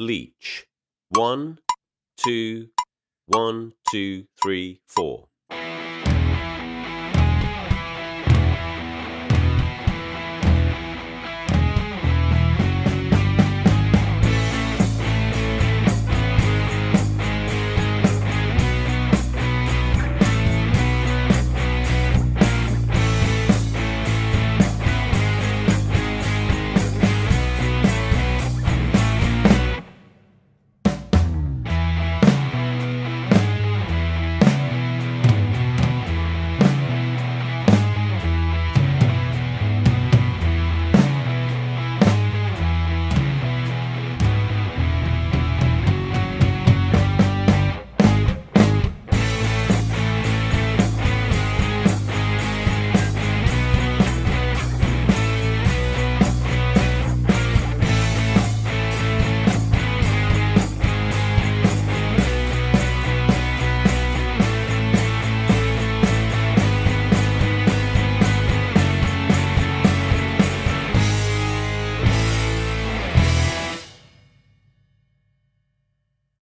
bleach. One, two, one, two, three, four.